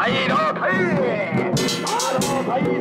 大老退，大老退。